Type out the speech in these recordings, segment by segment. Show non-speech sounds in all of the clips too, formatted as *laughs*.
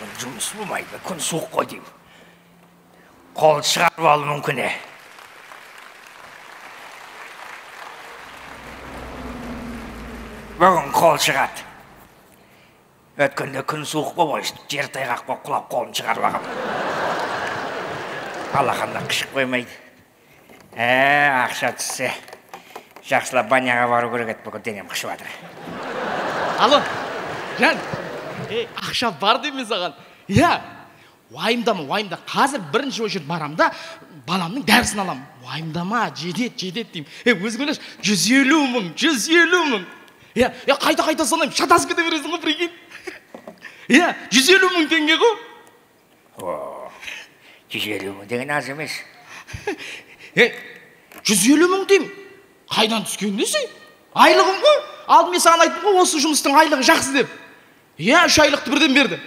бүгін жұмыс болмайды күн суық қой деймін қолды шығарып алу мүмкін е бүгін қол шығады өткенде күн суық болып жер тайғақ болып құлап қолын шығарып алғанмын алақанда қышып қоймайды ә ақша түссе жақсылап баняға бару керек еді бүгін денем қышып жатыр алло жан ей ақша бар деймін саған иә уайымдама уайымда қазір бірінші очередь барамын да баламның дәрісін аламын уайымдама жетеді жетеді деймін е өзің ойлашы жүз елу мың жүз елу мың иә иә қайта қайта санаймын шатасып кете бересің ғой прикинь иә жүз елу мың теңге ғой о жүз елу мың деген аз емес е жүз елу мың деймін қайдан түскен десей айлығым ғой алдын мен саған айттым ғой осы жұмыстың айлығы жақсы деп иә үш айлықты бірден берді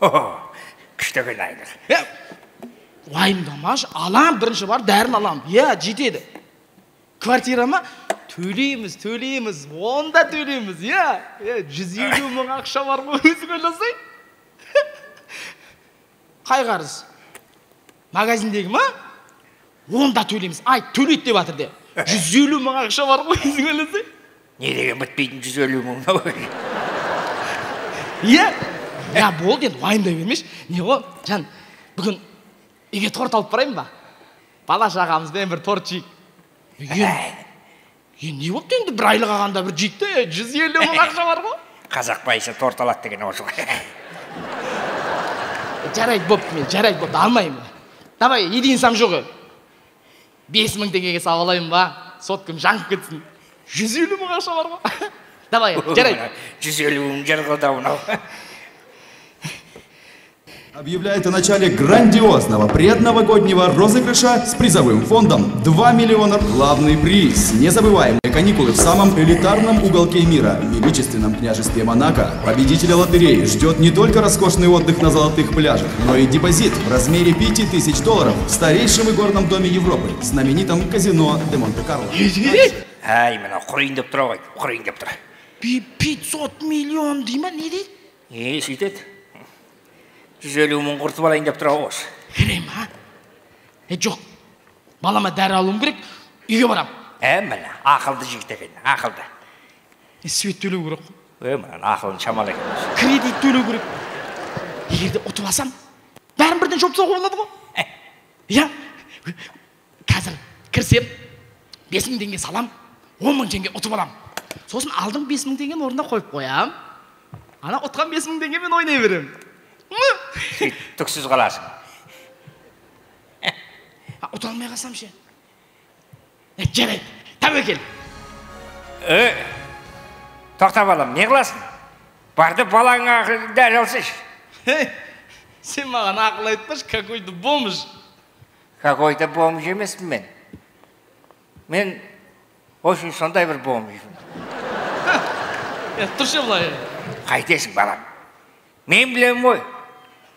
күшті екен айлық е уайымдамашы алам бірінші барып дәрін аламын иә жетеді квартира ма төлейміз төлейміз оны да төлейміз иә иә жүз елу мың ақша бар ғой өзің ойласаң қай қарыз магазиндегі ма оны да төлейміз айт төлейді деп жатыр де жүз елу мың ақша бар ғой өзің ойласаң не деген бітпейтін жүз елу мың иә иә болды енді уайымдай бермеші не ғой жан бүгін үйге торт алып барайын ба бала шағамызбен бір торт жейік енді не болды енді бір айлық алғанда бір жейік те жүз елу мың ақша бар ғой қазақ байысы торт алады деген осы ғой жарайды бопты мен жарайды бопты алмаймын давай единый сам жоқ бес мың теңгеге салып алайын ба соткам жанып кетсін жүз елу мың ақша бар ғой давай жарайды жүз елу мың жарғыда мынау Объявляет о начале грандиозного предновогоднего розыгрыша с призовым фондом 2 миллиона. Главный приз. Незабываемые каникулы в самом элитарном уголке мира, в величественном княжестве Монако. Победителя лотереи ждет не только роскошный отдых на золотых пляжах, но и депозит в размере 5000 долларов в старейшем игорном доме Европы, знаменитом казино де Монте-Карло. әй мынау құрайын деп тұр ғой құрайын деп тұр пятьсот миллион дей ма не дейді е сөйтеді жүз елу мың құртып алайын деп тұр ғой осы кіре ма е жоқ балама дәрі алуым керек үйге барамын ә міне ақылды жігіт екен ақылды е свет төлеу керек қой е мынаның ақылын шамалы екен кредит төлеу керек егер де ұтып алсам бәрін бірден жауып тастауға болады ғой иә қазір кірсем бес мың теңге салам он мың теңге ұтып аламын сосын алдың бес мың теңгені орнына қойып қоямын ана ұтқан бес мың теңгемен ойнай беремін *laughs* түксіз қаласың. *laughs* Ұта алмай қалсам ше? Жарайды тәуекел. Тоқта балам не қыласың? Бар да балаңа дәрі алсайшы сен маған ақыл айтпашы какой то бомж. Какой то бомж емеспін мен. Мен очень сондай бір е тұршы былай қайтесің балам мен білемін ғой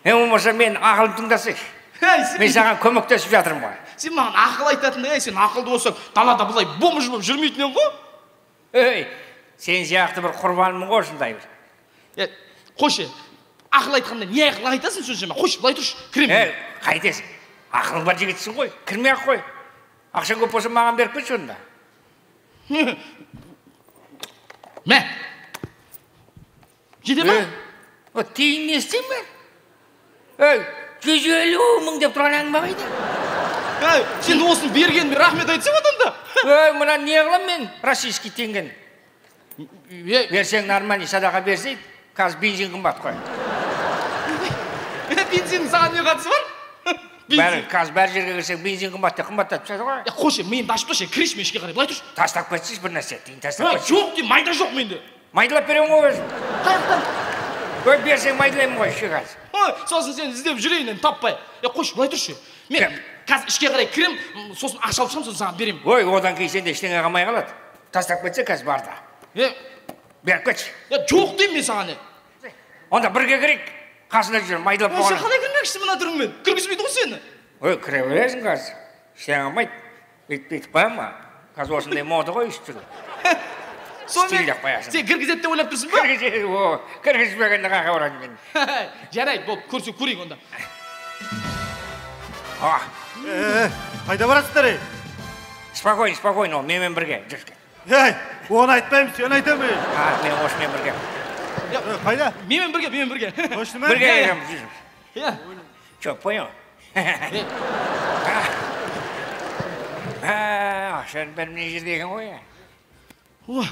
е болмаса мен ақылымды тыңдасайшы ей мен саған көмектесіп жатырмын ғой сен маған ақыл айтатындай ей сен ақылды болсаң далада былай бомж болып жүрмейтін едің ғой ей сен сияқты бір құрбанмын ғой осындай бір е қойшы ақыл айтқанда не ақыл айтасың соншама қойшы былай тұршы кіремін е қайтесің ақылың бар жігітсің ғой кірмей ақ қой ақшаң көп болса маған беріп кетші онда мә жете ма о тиын не істеймін мен ей жүз елу мың деп тұрған әңгіме қайда ей сен осыны бергеніңе рахмет айтсаң одан да ей мына не қыламын мен российский теңгені берсең нормальный садақа берсей қазір бензин қымбат қой е, бензиннің саған не қатысы бар бәрі қазір бәр жерге кірсең бензин қымбат деп қымбаттап түседі ғой е қойшы миымды ашып тұршы кірейінші мен ішке қарай былай тұршы тастап кетсейші бір нәрсе тиын тастап кетші жоқ деймін майда жоқ менде майдалап беремін ғой өзім ой берсең майдалаймын ғой ішке қазір ой сосын сен іздеп жүрейін енді таппай е қойшы былай тұршы мен қазір ішке қарай кіремін сосын ақша алып шығамын сосын саған беремін ой одан кейін сенде ештеңе қалмай қалады тастап кетсе қазір бар да е беріп кетші жоқ деймін мен саған е онда бірге кірейік қасында жүр майдалап Ой, кірмекшісің мына түріңмен кіргізбейді ғой сені ой кіре бересің қазір ештеңе қылмайды бүйтіп бүйтіп қоямын ғой қазір осындай мода ғой өйстіп жүр *laughs* стильдеп қоясың. сен кіргізеді деп ойлап тұрсың ба? Кіргізеді о кіргізбегенде қаяққа барамын мен. *laughs* Жарайды болды көрсек көрейік онда. Е, қайда барасыздар ей? Спокойно спокойно ол менімен бірге жүрші ей оны айтпаймын сені айтамын ей. А мен осымен бірге. Е, қайда? Менімен бірге менімен бірге. Точно ма бірге жүреміз иә че понял мына жерде екен ғой о,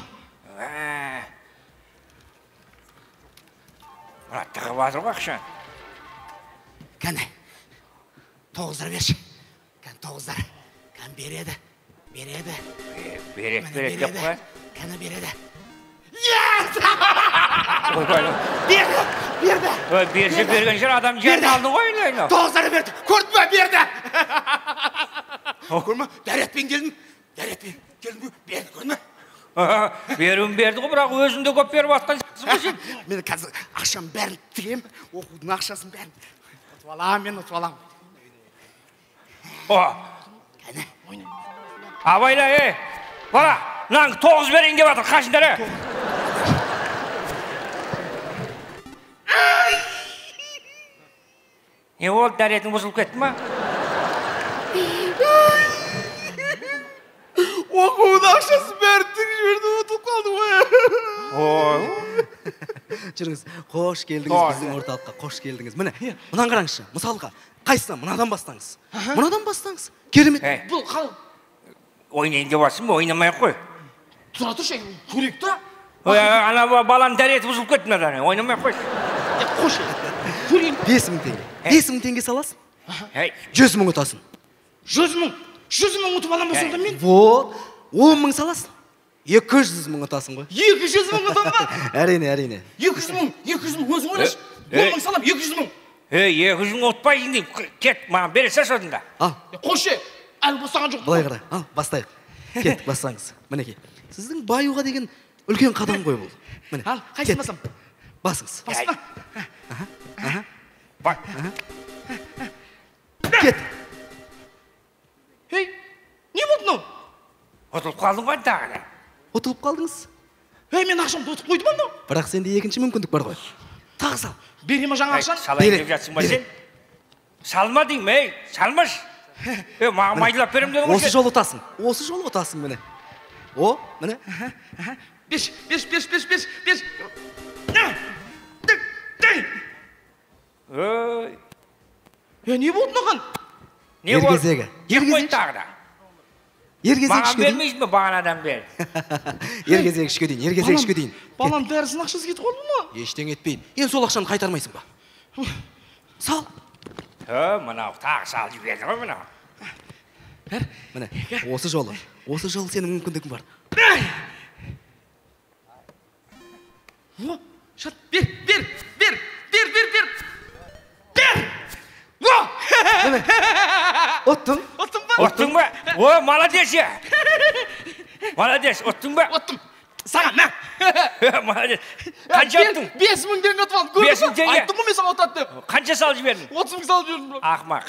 А. мына тығып жатыр ғой ақша кәне тоғыздар берші кәне тоғыздар кәне береді береді береді береді деп қояды кәне береді ойбай берді! Берді! Ой берсе берген шығар адам жерін алды ғой енді тоғыздарды берді! Көрдің ба берді көрдің ба дәретпен келдім дәретпен келдім берді көрдің ба беруін берді ғой бірақ өзің де көп беріп жатқан сен мен қазір ақшамның бәрін тігемін оқудың ақшасын бәрін ұтып аламын мен ұтып аламын о кәне абайла ей бала мынаның тоғыз берейін деп жатыр қашыңдар не болды дәретің бұзылып кетті ма оқудың ақшасын бәрін тігіп жіберді ұтылып қалды ғой ой жүріңіз қош келдіңіз біздің орталыққа қош келдіңіз міне мынаны қараңызшы мысалға қайсысынан мынадан бастаңыз мынадан бастаңыз керемет бұл қалай ойнайын деп жатсың ба ойнамай ақ қой тұра тұршы көрейік та ой ана ба- баланың дәреті бұзылып кетті мынадан ойнамай ақ қойшы қош көрейін бес мың теңге. Бес мың теңге саласың? Жүз мың ұтасың. Жүз мың. Жүз мың ұтып аламын ба сонда мен. Вот. Он мың саласың. Екі жүз мың ұтасың ғой. Екі жүз мың ұтамын ба? *laughs* Әрине әрине. Екі жүз мың екі жүз мың. Өзің ойлашы. Е, он мың саламын екі жүз мың. Ей екі жүз мың ұтпайсың деймін кет маған бере салшы осында ал е әлі бастаған жоқ былай қара ал бастайық. *laughs* Кеттік бастаңыз. Мінекей сіздің баюға деген үлкен қадам ғой бұл. Міне ал қайсысын басамын басыңыз. Басма Бар. кет. Ей не болды мынау ұтылып қалдың ғой тағы. Ұтылып қалдыңыз? Ей мен ақшамды ұтып қойды ма мынау бірақ сенде екінші мүмкіндік бар ғой. Тағы сал. Бере ма жаңа ақшаны? салайын деп жатсың ба сен? Салма деймін ей салмашы е маған майдалап беремін дедің ғой осы жолы ұтасың. Осы жолы ұтасың міне. О міне. Берші берші берші берші берші берші е не болды мынаған не Ер болды кезегі. не Ер қойды тағы да ер кезек маған үшке *laughs* дейін бермейсің ба бағанадан бері ер кезек үшке дейін ер кезек үшке дейін. балам дәрісінің ақшасы кетіп қалды ма? Ештеңе етпейді енді сол ақшаны қайтармайсың ба? Сал. Мынау тағы салып жіберді ғой мынау. Міне осы жолы осы жолы сенің мүмкіндігің бар. О шат бер бер бер бер бер бер. Ұттың ұттым ба ұттың ба о молодец е молодец ұттың ба ұттым саған на молодец қанша ұттың бес мың теңге ұтып алдым Бес мың теңге? айттым ғой мен саған ұтады деп қанша салып жібердің отыз мың салып жібердім ақымақ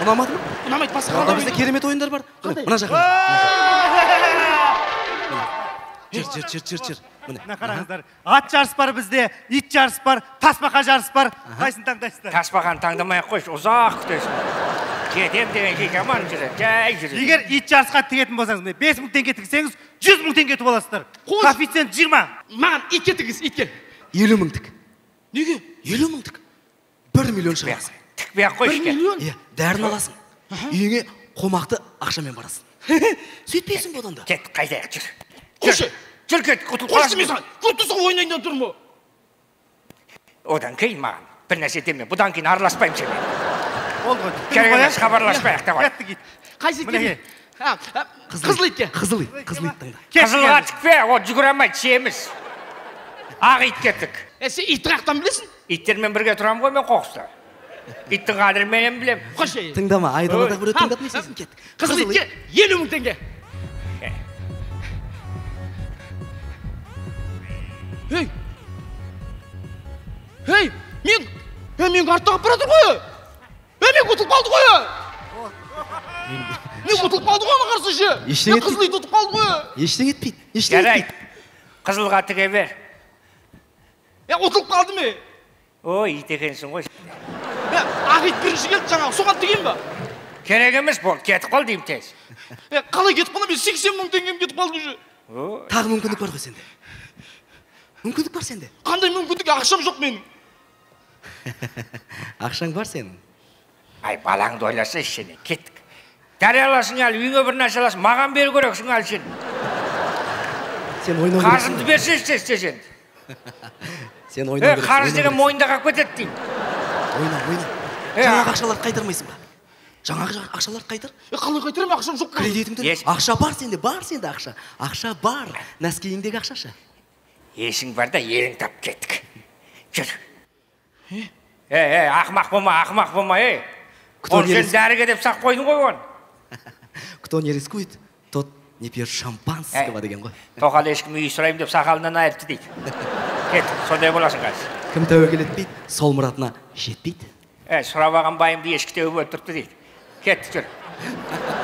ұнамады ма ұнамайды басқа қалай бізде керемет ойындар бар Қандай? мына жаққа жүр жүр жүр жүр жүр міне. Мына қараңыздар. Ат жарыс бар бізде ит жарыс бар тасбақа жарыс бар. Қайсысын таңдайсыздар. Тасбақаны таңдамай ақ қойшы ұзақ күтесің. Кетемін дегенше жаман жүреді жай жүреді егер ит жарысқа тігетін болсаңыз міне бес мың теңге тігсеңіз жүз мың теңге ұтып аласыздар. Коэффициент жиырма. Маған итке тігіз итке. Елу мың тік. Неге? Елу мың тік. бір миллион шығарасың тікпей ақ қойшы бір миллион? Иә дәрін аласың. Үйіңе қомақты ақшамен барасың. Сөйтпейсің ба одан да. Кет қайтайық жүр. Қойшы жүр кет ұтылып қойшы мен қаласың. саған көріп тұрсың ғой ойнайын деп тұрмын ғой одан кейін маған бір нәрсе деме бұдан кейін араласпаймын сенімен. Болды ғой керек емес хабарласпайық давай қайсы итке қызыл итке қызыл ит қызыл ит таңда Кеттік қызылға тікпе ол жүгіре алмайды семіз ақ ит кеттік. Е сен итті қаяқтан білесің? Иттермен бірге тұрамын ғой мен қоқыста. Иттің қадірін менен білемін. Қойшы тыңдама айдаладағы біреу Ал, тыңдап не істейсің кеттік қызыл итке елу мың теңге. Ей ей мен е менің артта қалып бара жатыр ғой е мен ұтылып қалды ғой е мен ұтылып қалды ғой ана қарсы ше Ештеңе қызыл ит ұтып қалды ғой ештеңе етпейді ештеңе жарайды етпейді қызылға тіге бер е ұтылып қалды ме ой ит екенсің ғой ақ ит бірінші келді жаңағы соған тігейін ба керек емес болды кетіп қал деймін тез е қалай кетіп қалды мен сексен мың теңгем кетіп қалды уже тағы мүмкіндік бар ғой сенде мүмкіндік бар сенде? Қандай мүмкіндік? Ақшам жоқ менің. *laughs* Ақшаң бар сенің? Ай балаңды ойласа сен кеттік. Дарияласың әлі үйіңе бір нәрсе аласың. Маған беру керексің әлі сен. *laughs* Сен ойнау қарызымды берсеңші тез енді сен. *laughs* Е ойнау керексің қарыз деген мойында қалып кетеді деймін. Ойна ойна. Жаңағы ақшаларды қайтармайсың ба? Жаңағы жа- ақшаларды қайтар. Е қалай қайтарамын ақшам жоқ кредитіңді ақша бар сенде бар сенде ақша. Ақша бар. Нәскиіңдегі ақша ше есің бар да елің тап кеттік. Жүр. Е? Е ақымақ болма ақымақ болма ей Кто не сен дәріге деп сақ қойдың ғой оған *laughs* кто не рискует тот не пьет шампанского деген ғой. тоқал ешкім үй сұраймын деп сақалынан айырыпты дейді. *laughs* Кет сондай боласың қазір. Кім тәуекел етпейді сол мұратына жетпейді. Е сұрап алған байымды ешкі теуіп өлтіріпті дейді. Кеттік жүр.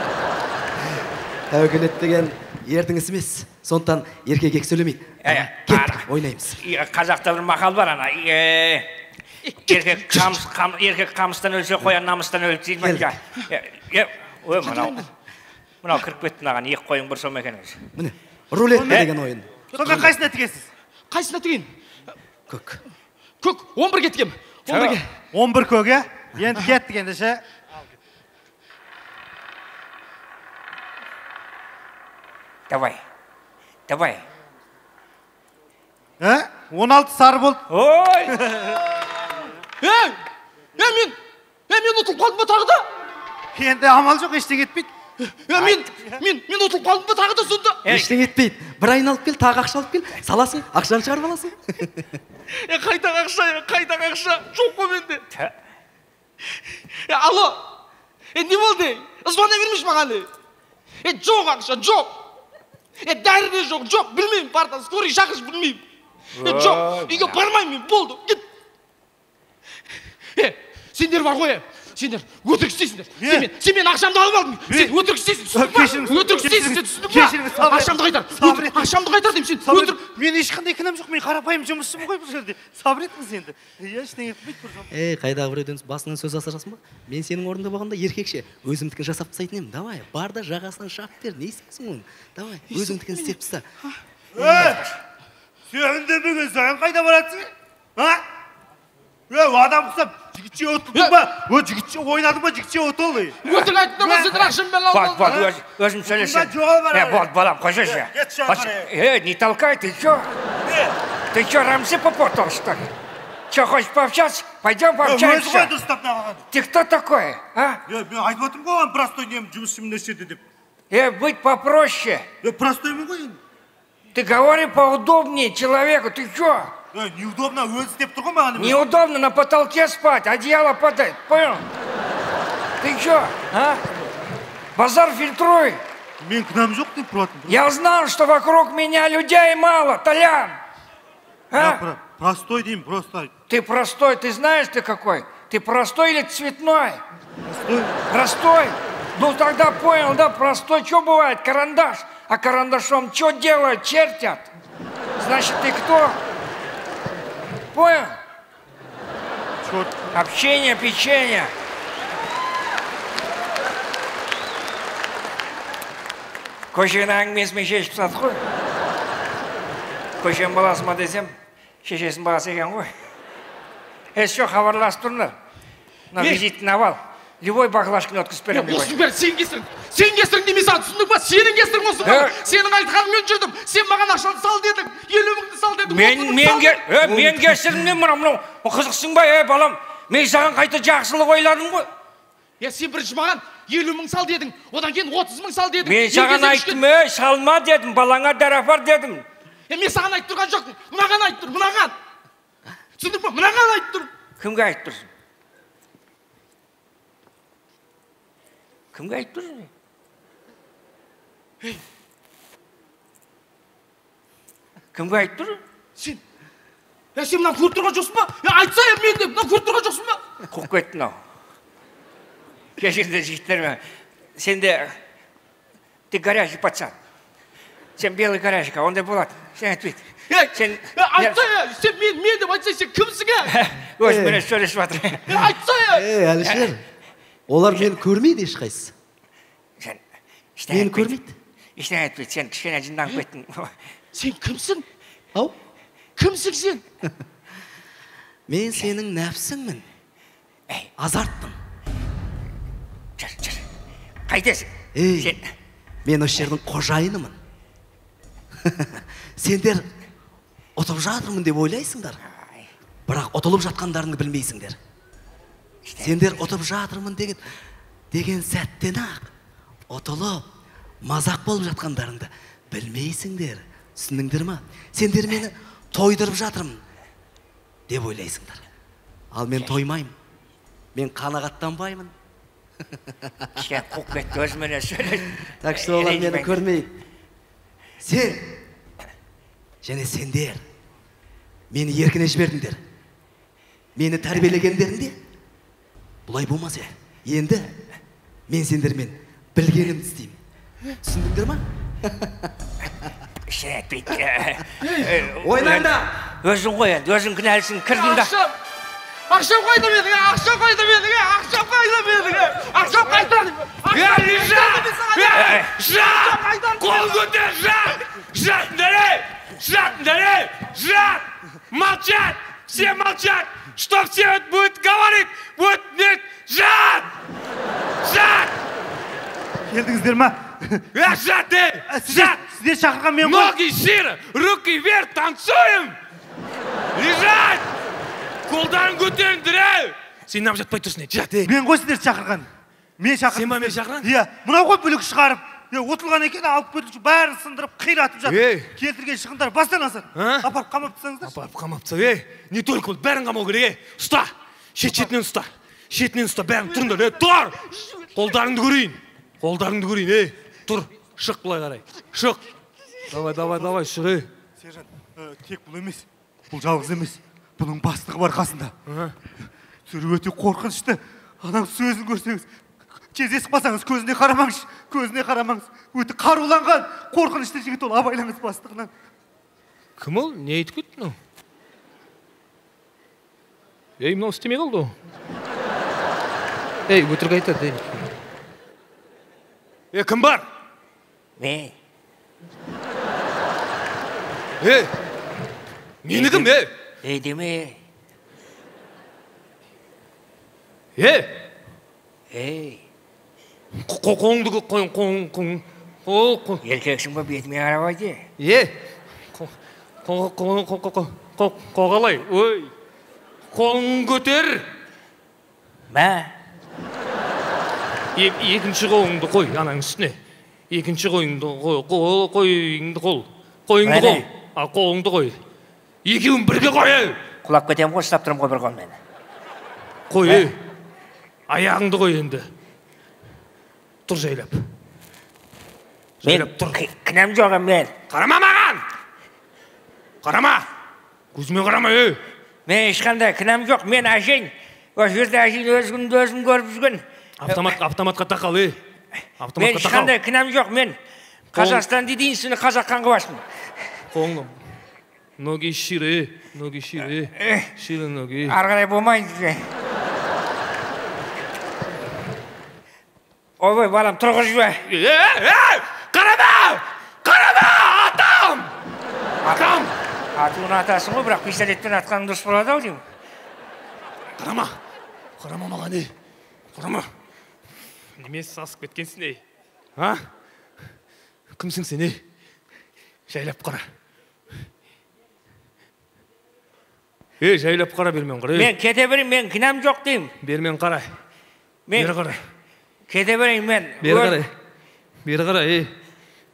*laughs* Тәуекел ет деген ердің ісі емес. Сондықтан еркек екі сөйлемейді. Кеттік ойнаймыз. И, қазақта бір мақал бар ана. Еркек қамыс қам, еркек қамыстан өлсе қоян намыстан өлді дейді ма? Ой мынау мынау кіріп кетті мынаған екі қойың бір сом екен өзі. Міне рулетка деген ойын. сонда қайсына тігесіз? Қайсына тігейін? Көк. Көк он бірге тігемін он бірге. Он бір көк иә енді кеттік ендеше давай. Давай. Ә? он алты сары болды. Ой! Е е мен е мен ұтылып қалдым ба тағы да? Енді амал жоқ ештеңе етпейді. Е мен мен мен ұтылып қалдым ба тағы да сонда? Ей. ештеңе етпейді. Бір айналып кел тағы ақша алып кел. Саласың ақшаны шығарып аласың. *laughs* Е қайдағы ақша е қайдағы ақша жоқ қой менде. Е алло. Е не болды? Звони бермеші маған е жоқ ақша жоқ. Е дәрі жоқ жоқ білмеймін барда скорый шақыршы білмеймін е жоқ үйге бармаймын мен болды кет е сендер бар ғой е сендер өтірік істейсіңдер сен мен сен менің ақшамды алып алдың. Сен өтірік істейсің түсіндің ба? Өтірік істейсің сен түсіндің ба? ақшамды қайтар ақшамды қайтар деймін сен. Өтірік мен ешқандай кінәм жоқ мен қарапайым жұмысшымын ғой бұл жерде. Сабыр етіңіз енді. Иә ештеңе етпейді бір ей қайдағы біреуден басыңнан сөз асырасың ба? Мен сенің орныңда болғанда еркекше өзімдікін жасап тастайтын едім. Давай бар да жағасынан шап бер не істейсің оны? Давай өзіңдікін істеп таста ей сен үндемеген сайын қайда барасың? А? Ей адам ұқсап жігітше отырдың ба? О жігітше ойнадың ба жігітше отол ей өтірік айттың ба сендер ақшамды алып болды алдың болды өз- өзім сөйлесем. Мында жоғал бар е әлі. болды балам қойсайшы Кет шыға Қойшы- қарай. э не толкай ты че? Ты че рамсы попортил что ли? Че хочешь пообщаться? Пойдем өзі ғой пообщаемся. дұрыстап маған ты кто такой а? Е мен айтып отырмын ғой оған простой немін жұмысшымын мына жерде деп. Э быть попроще. Е простоймын ғой енді ты говори поудобнее человеку ты че? е неудобно өзі істеп тұр ғой маған неудобно на потолке спать одеяло падает понял ты че а базар фильтруй мен кінәм жоқ деп тұрып жатырмын Я знал, что вокруг меня людей мало, Толян. я А? про- простой деймін просто Ты простой, ты знаешь ты какой? Ты простой или цветной? простой Простой? Ну тогда понял, да, простой. Что бывает? Карандаш. А карандашом что делают? Чертят. Значит, ты кто? Понял? Чё- Общение, печенье. көшенің әңгімесімен шешіп тастадық қой көшенің баласы ма десем шешесінің баласы екен ғой е все хабарласып тұрыңдар мына визитін алып ал любой баклажканы өткізіп беремін осының бәрі сенің сенің кесірің демей саған түсіндің ба сенің кесірің осы Е. сенің айтқаныңмен жүрдім сен маған ақшаны сал дедің. Елу мыңды сал дедің. Мен мен е мен кесірім не мынау қызықсың ба е балам? Мен саған қайта жақсылық ойладым ғой. Е сен бірінші маған елу мың сал дедің. Одан кейін отыз мың сал дедің. Мен саған айттым ей салма дедім балаңа дәрі апар дедім. Е мен саған айтып тұрған жоқпын. Мынаған айтып тұр мынаған. Түсіндің ба мынаған айтып тұр. Кімге айтып тұрсың? Кімге айтып тұрсың? Кімге айтып тұрсың сен е сен мынаны көріп тұрған жоқсың ба е айтса е мен деп мынаны көріп тұрған жоқсың ба қуып кетті мынау кешіріңдер жігіттер сенде ты горячий пацан сен белый горячий ондай болады сен айтпайды сен е айтса е сен мен мен деп айтсаң сен кімсің е өзіменен сөйлесіп жатыр е айтса е ей әлішер олар мені көрмейді ешқайсысы мені көрмейді айтпайды сен кішкене жынданып кеттің сен кімсің ау кімсің сен мен сенің нәпсіңмін Ей. азартпын жүр жүр қайтесің ей сен мен осы жердің қожайынымын сендер ұтып жатырмын деп ойлайсыңдар Ай, бірақ ұтылып жатқандарыңды білмейсіңдер сендер ұтып жатырмын деген деген сәттен ақ ұтылып мазақ болып жатқандарыңды білмейсіңдер. Түсіндіңдер ма? Сендер мені тойдырып жатырмын деп ойлайсыңдар. Ал мен тоймаймын. Мен қанағаттанбаймын. *laughs* Кішкене қуып кетті так что олар мені көрмейді. Сен және сендер мені еркіне жібердіңдер. Мені тәрбиелегендерінде бұлай болмас еді енді мен сендермен білгенімді істеймін. Түсіндіңдер ма ештеңе айтпайды э, ойнаңдар өзің ғой енді өзің кінәлісің кірдің да ақшам ақшам қайда менің е ақшам қайда менің е ақшам қайда менің е ақшам қайда Жат! Қол көтер, жат! Жат, дарей! Жат, дарей! Жат! Молчать! Все молчать! Что все вот будут говорить? Вот нет! Жат! Жат! келдіңіздер ма Э, жат, сіздер шақырған мен ғой Ноги шире, руки вверх, танцуем! Лежать! Қолдарын көтеріңдер, ей! Сен нам жатпай тұрсың, ей, жат, ей! мен ғой сіздерді шақырған. Мен шақырдым. Сен ба мен шақырған? иә мынау ғой бүлік шығарып. Е, ұтылған екен алып кетіп бәрін сындырып қиратып жатыр. Ей. келтірген шығындар бастан асады апарып қамап тастаңыздаршы. Апарып қамап тастап ей! Не только ол бәрін қамау керек ей! Ұста! Шет шетінен ұста! Шетінен ұста бәрін тұрыңдар ей! Тұр! Қолдарыңды көрейін! Қолдарыңды көрейін ей! Тұр шық былай қарай шық давай давай давай шық ей сержант тек бұл емес бұл жалғыз емес бұның бастығы бар қасында түрі өте қорқынышты ананың сөзін көрсеңіз кездесіп қалсаңыз көзіне қарамаңызшы көзіне қарамаңыз өте қаруланған қорқынышты жігіт ол абайлаңыз бастығынан кім ол не айтып кетті мынау ей мынау істемей қалды ғой ей өтірік айтады е кім бар мен ей мені кім ей ей деме ей ей қо- қолыңды қо- қо- қо- қо- қол қол еркексің ба бетіме қарап айт е қалай ой көтер мә Е- екінші қолыңды қой ананың үстіне екінші қойыңды қойыңды қол қойыңды қол ал қолыңды қой екеуін бірге қой ей құлап кетемін ғой ұстап тұрмын ғой бір қолмен қой ей аяғыңды қой енді тұр жайлап мен жайлап тұр кінәм жоқ мен қарама маған қарама көзіме қарама ей мен ешқандай кінәм жоқ мен әжең осы жерде әжең өз күнінде өзің көріп жүрген автомат автоматқа тақал ей мен ешқандай кінәм жоқ мен қазақстан сені қазақ қан қыласың қолыңды ноги шире ноги шире. Шире ноги. ары қарай болмайды ойбай балам тұрғызып жібер ей ей қарама! Қарама атам! Атам! Атуын атасың ғой бірақ пистолетпен атқан дұрыс болады ау деймін. Қарама! Қарама маған ей қарама! Неме сасып кеткенсің ей. А? Кімсің сен ей? Жайлап қара. Ей жайлап қара бермен қара мен кете берейін мен кінәм жоқ деймін. Бермен қара. Мен бері қара. кете берейін мен бері қарай бері қара ей.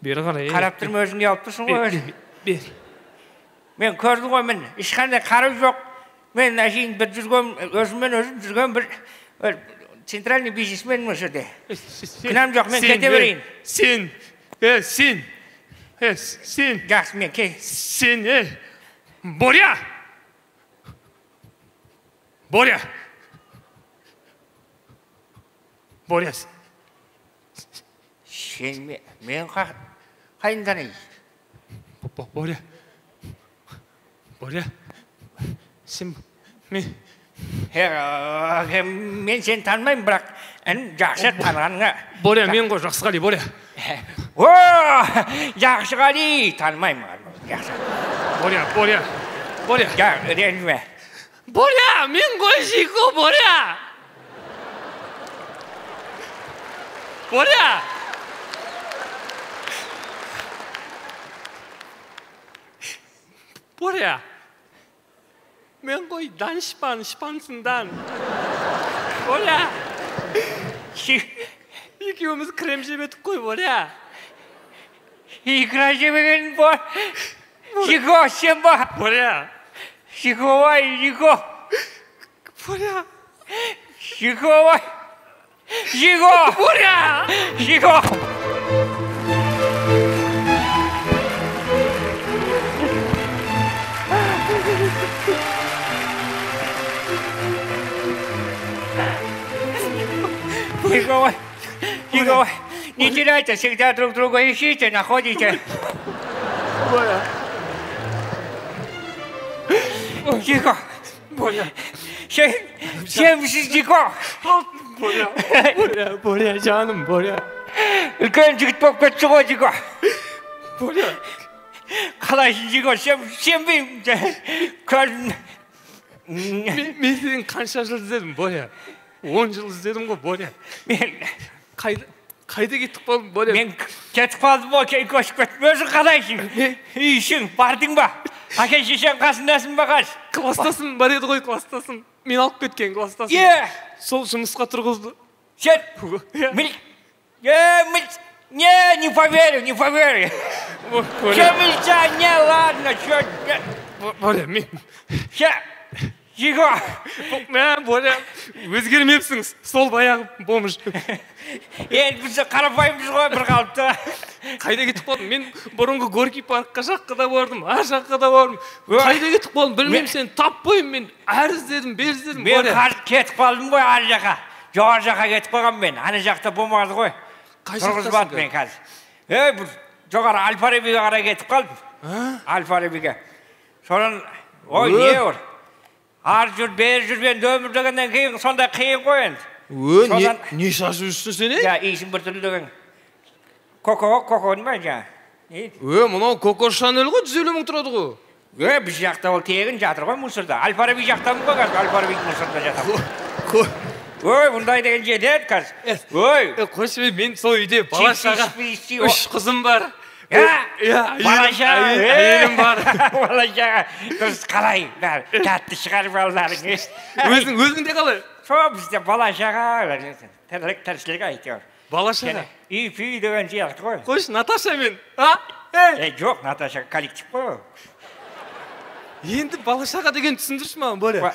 Бері қара қарап тұрмын өзіңе алып тұрсың ғой өзің. бер мен көрдім ғой мен ешқандай қару жоқ. Мен әшейін бір жүрген өзіммен өзім жүрген бір центральный бизнесменмін осы жерде Кінәм жоқ, мен кете берейін. сен е сен е сен жақсы мен ке сен е боря боря боря сен ме- мен қа- қайдан танисың Бо- боря боря сен мен мен сені танымаймын бірақ ін жақсы танығаныңа боря мен ғой жақсығали боря о жақсығали танымаймын жақсы боря боря боря ренжіме боря мен ғой жико боря боря боря мен ғой данышпан шпансыңдан боря екеуміз крем жеп едік қой боря икра жемеген бо жико сен ба боря жико ай жико боря жико ай жико Жико ай жико ай не теряйте всегда друг друга ищите находите. Жико боря Sen, sevimsiz Ciko. боря боря боря жаным боря Үлкен жігіт болып кетті ғой боря қалайсың Жико, сен сенбеймін. Көзім... мен мен сені қанша жыл іздедім боря он жыл іздедім ғой боря Мен, қайда қайда кеттік болдым боря мен кетіп қалдым ғой, кейін көшіп кеттім. Өзің қалайсың? Үй ішің, бардың ба? Әке шешең қасындасың ба қазір? класстасым бар еді ғой класстасым мен алып кеткен класстасым Е, сол жұмысқа тұрғызды сен. Е. Не, не поверю, не поверю. Че не, ладно, че... боря мен Че, Жико, мә өзгермепсің сол баяғы бомж енді біз қарапайымбыз ғой бір қалыпты. қайда кетіп қалдым? Мен бұрынғы горький паркқа жаққа да бардым ар жаққа да бардым. Қайда кетіп қалдым білмеймін сені. Таппаймын мен. Әр іздедім бер іздедім мен қазір кетіп қалдым ғой ар жаққа. Жоғары жаққа кетіп қалғанмын мен. Ана жақта болмады ғой. Қай тұрғызбады мен қазір. Ей бір жоғары әл фарабиге қарай кетіп қалдым. Әл фарабиге содан ой не ар жүр бері жүр енді өмір дегеннен кейін сондай қиын ғой енді ө не шашып жүрсің сен е иісің біртүрлі деген коко коконың ба жаңа не ө мынау коко шанель ғой жүз елу мың тұрады ғой е біз жақта ол тегін жатыр ғой мусорда әл фараби жақтамын ғой қазір әл фараби мусорда жатамын ой бұндай деген жетеді қазір ой е қойшы мен сол үйде бала шаға үш қызым бар иә иә бала әйелім- бар бала шаға дұрыс қалай бәрі тәтті шығар балаларың өзің өзің де қалай сол бізде бала шаға тірлік тіршілік әйтеуір бала шаға үй пүй деген сияқты ғой қойшы наташа мен а ей е жоқ наташа коллектив қой енді бала шаға деген түсіндірші маған боря Ба-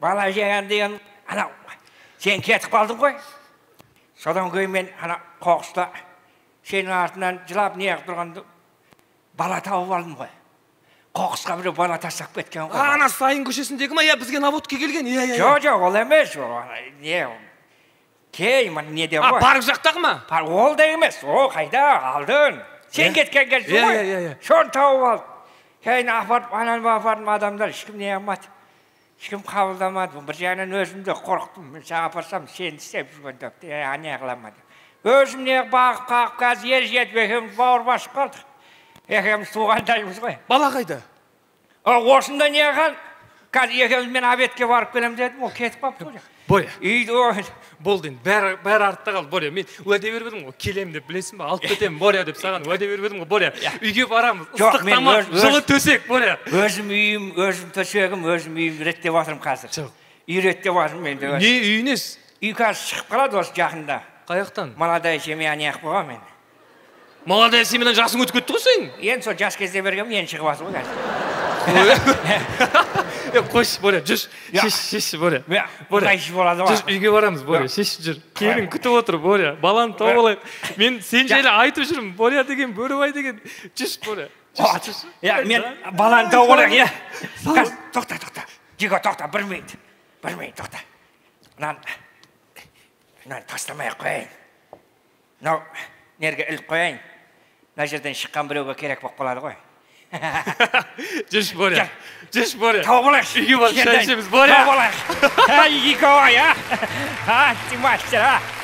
бала шаға деген анау сен кетіп қалдың ғой содан кейін мен ана қоқыста сенің артынан жылап неғып тұрғанда бала тауып алдым ғой. Қоқысқа біреу бала тастап кеткен ғой. Ана сайын көшесіндегі ма? Иә бізге наводка келген. Иә иә иә. Жоқ жоқ ол емес. Ол не кей неде ғой. парк жақтағы ма? Ол да емес. Ол қайда? Алдын. Сен кеткен кезде ғой иә, иә, иә. соны тауып алдым кейін апарып ананы апардым адамдар ешкім не қылмады ешкім қабылдамады. Бір жағынан өзім де қорықтым. Мен саған апарсам сен істеп жүрген деп. Не қыла ма деп өзім не бағып қағып қазір ер жетіп екеуміз бауыр басып қалдық. Екеуміз туғандаймыз ғой. Бала қайда? Осында не қылған қазір екеуміз мен обедке барып келемін дедім ол кетіп қалыпты ғой. Боря. Үйде ой, болды енді бәрі бәрі артта қалды боря. Мен уәде беріп едім ғой келемін деп білесің ба? Алып кетемін боря деп саған уәде беріп едім ғой боря. Үйге барамыз ыстық тамақ жылы төсек боря. өзім үйім өзім төсегім өзім үйім реттеп жатырмын қазір. Жоқ. үй реттеп жатырмын мен де не үйінес үй қазір шығып қалады осы жақында. Қай жақтан молодая семья неғып қойған мен молодая семьядан жасың өтіп кетті ғой сенің енді сол жас кезде бергенмін енді шығып жатыр ғой қазір. *laughs* Е қойшы боря жүрші шеш шешші боря. Боря болады ғой. үйге барамыз боря Я. шешіп жүр. Келін күтіп отыр боря. Баланы тауып алайық мен сен жайлы айтып жүрмін. Боря деген бөрібай деген. Жүрші боря. Иә мен баланы тауып алайық иә тоқта тоқта. Жиго тоқта бір минут. Бір минут тоқта. Мынаны мынаны тастамай ақ қояйын мынау нерге іліп қояйын мына жерден шыққан біреуге керек болып қалады ғой жүрші боря жүрші боря тауып алайықшы үйге барып шай ішеміз боря тауып алайық ай екеуі а а мастер а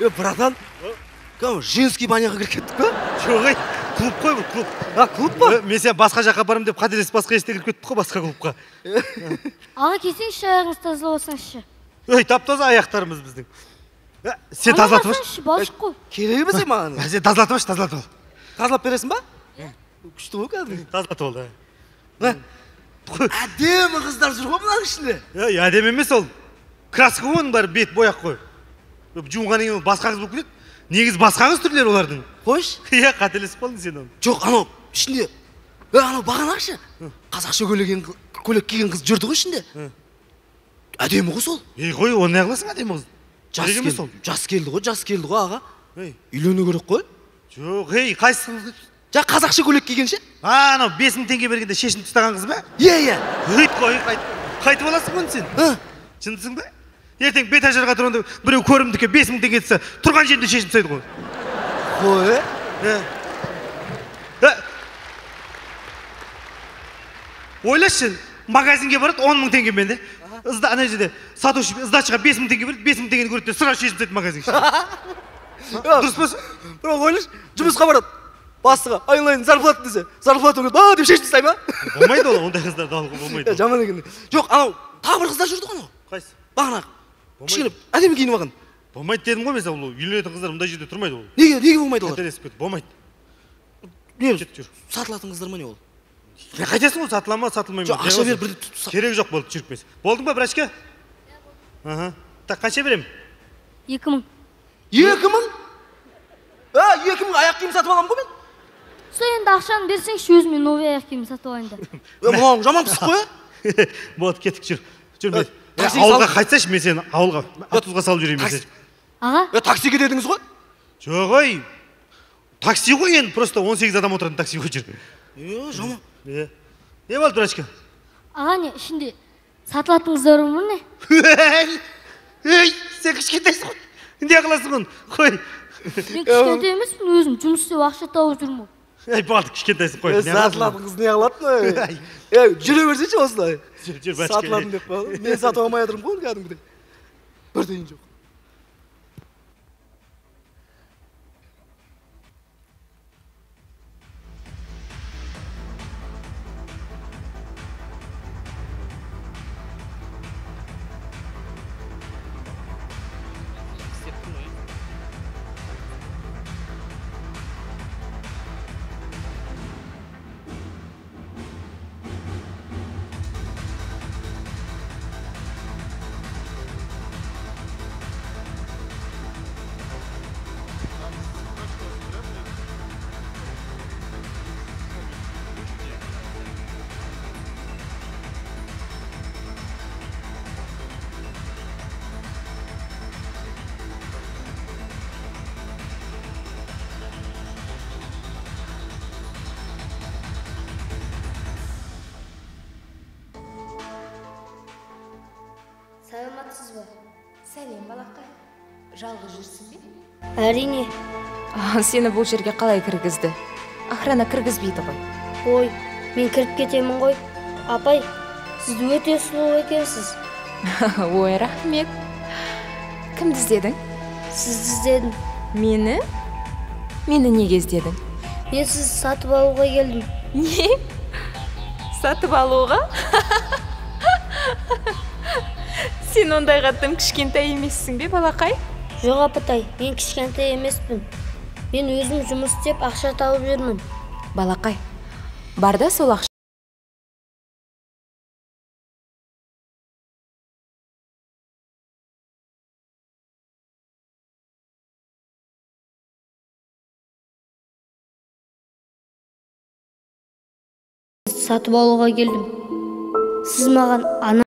е братан? Кәдімгі женский баняға кіріп кеттік па жоқ ей клуб қой бұл клуб. А клуб па? Э, мен сен басқа жаққа барамын деп қателесіп басқа есікте кіріп кеттік қой басқа клубқа. *laughs* Аға келсеңізші аяғыңыз тазалап алсаңызшы ей тап таза аяқтарымыз біздің. Э, сен тазалатып алшы. балшық қой. Керек емес маған? Ә, сен тазалатып алшы тазалатып ал. Тазалап бересің ба? Күшті ғой кәдімгі. Тазалатып ал да. Әдемі қыздар жүр ғой мынаның ішінде. Ей әдемі емес ол. Краска ғой оның бәрі бет бояқ қой. Жуынғаннан кейін басқа қыз болып кетеді негізі басқа қыз түрлері олардың қойшы иә қателесіп қалдың сен оны жоқ анау ішінде е анау бағанағышы қазақша көйлеген көйлек киген қыз жүрді ғой ішінде әдемі ғой сол ей қой оны не қыласың әдемі қыз жас емес келді ол жас келді ғой жас келді ғой аға үйлену керек қой жоқ ей қайсысы жаңа қазақша көйлек киген ше а анау бес мың теңге бергенде шешініп тастаған қыз ба иә иә өйт қой қайт- қайтып аласың ғой оны сен шындысың ба ертең бет ажарға тұрғанда біреу көрімдікке бес мың теңге тастаса тұрған жерінде шешініп тастайды ғой. Қой е. Ә. Ә. ойлашы магазинге барады он мың теңгемен де ызда ана жерде сатушы сдачаға бес мың теңге береді бес мың теңгені көреді де сразу шешініп тастайды магазинге. Дұрыс па? Бірақ ойлашы жұмысқа барады бастығы айналайын зарплата десе зарплата а деп шешіп тастай ма? Болмайды ол ондай қыздарды алуға болмайды жаман екен. Жоқ анау тағы бір қыздар жүрді ғой анау. Қайсы? Бағана кішкене әдемі киініп алған. Болмайды дедім ғой мен саған ол үйленетін қыздар мұндай жерде тұрмайды ол. Неге неге болмайды олар? Қателесіп кетті болмайды. Не сатылатын қыздар ма не ол? Не қайтесің ол сатыла ма сатылмай ма? Жоқ ақша беріп бірден тұтса- керек жоқ болды жүріп кет болдың ба брачка? Аха. Так қанша беремін? Екі мың. Екі мың? А екі мың аяқ киім сатып аламын ғой мен. Сол енді ақшаны берсеңші өзіме новый аяқ киім сатып алайын да. Мынауың жаман пысық қой е *laughs* болды кеттік жүр. Жүр Ә, ауылға салып- қайтсайшы мен сені. Ауылға автобусқа салып жіберейін мен сені. Аға? Е таксиге дедіңіз ғой? Жоқ ой. Такси ғой енді просто 18 адам отыратын такси ғой жүр е жаман. Иә не болды брачка аға не ішінде сатылатын қыздар бар ма не? Ей сен кішкентайсың ғой. Не қыласың оны? Қой. Мен кішкентай емеспін өзім жұмыс істеп ақша тауып жүрмін. ғой *laughs* ей болды кішкентайсың қой сатылатын қыз не қылады *laughs* е жүре берсейші осылай. Сатылатын деп қой *laughs* мен сатып алмай жатырмын ғой кәдімгідей. Бірдеңе жоқ. Жалғыз жүрсің бе? әрине. А, сені бұл жерге қалай кіргізді? Охрана кіргізбейді ғой. Ой мен кіріп кетемін ғой. Апай сіз өте сұлу екенсіз. *laughs* Ой рахмет. Кімді іздедің? Сізді іздедім. Мені? Мені неге іздедің? Мен сізді сатып алуға келдім. Не? Сатып алуға? *laughs* Сен ондайға тым кішкентай емессің бе балақай? Жоқ апатай мен кішкентай емеспін. Мен өзім жұмыс істеп ақша тауып жүрмін. Балақай бар да сол ақша сатып алуға келдім. Сіз маған ана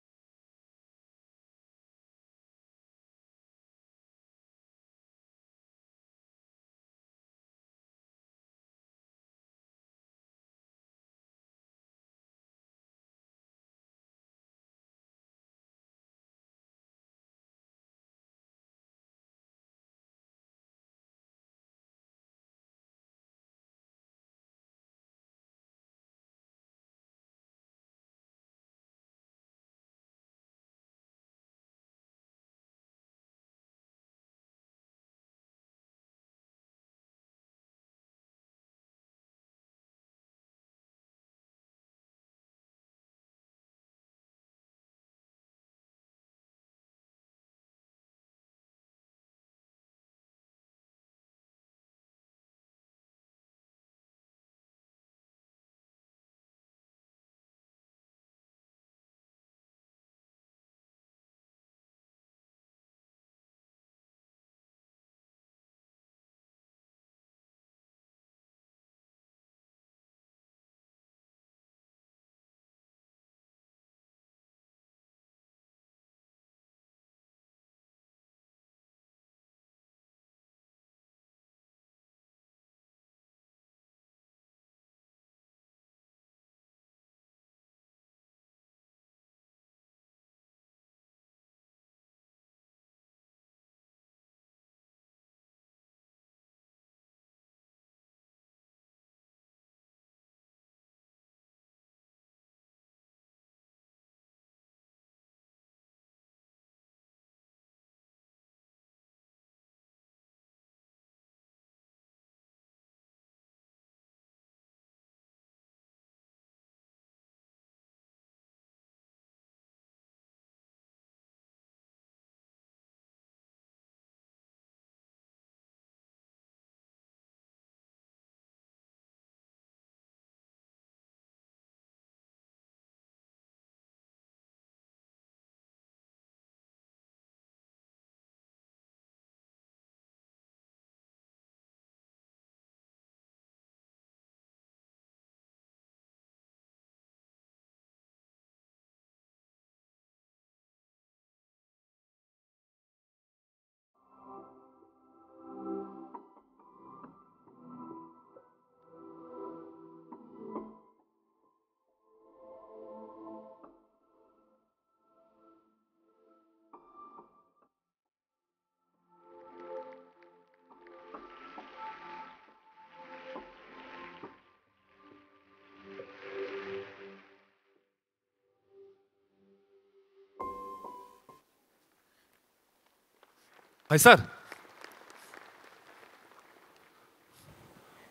қайсар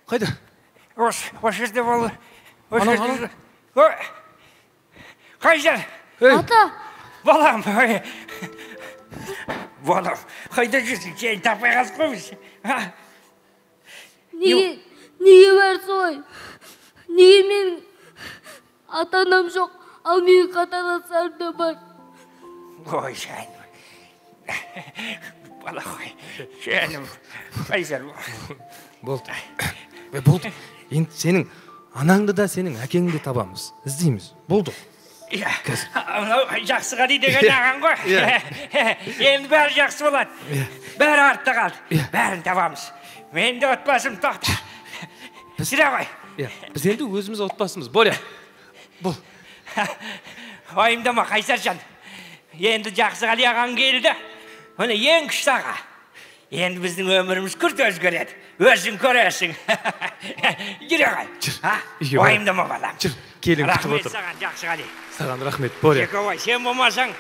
қайда осы осы жерде бол осы жерде ей ата балам ой. балам қайда жүрсің сені таппай қалдық қой біз неге неге бәрі солай неге менің ата анам жоқ ал менің қатарластарым да бар ой бала ғой жаным қайжан болды. Е болды. Енді сенің анаңды да сенің әкеңді де табамыз. Іздейміз. Болды. Иә. Анау жақсығали деген ағаң ғой. Енді бәрі жақсы болады. Бәрі артта қалды. Бәрін табамыз. Менің де отбасым тоқта жүре ғой. Иә. Біз енді өзіміз отбасымыз. Боля бол. Уайымдама қайсаржан енді жақсығали ағаң келді. Міне ең күшті аға. Енді біздің өміріміз күрт өзгереді. Өзің көресің. *laughs* Жүре ғой а? үйге барайық. уайымдама балам? Жүр. Келін күтіп рахмет отыр. саған жақсығали саған рахмет. Жековой, сен болмасаң.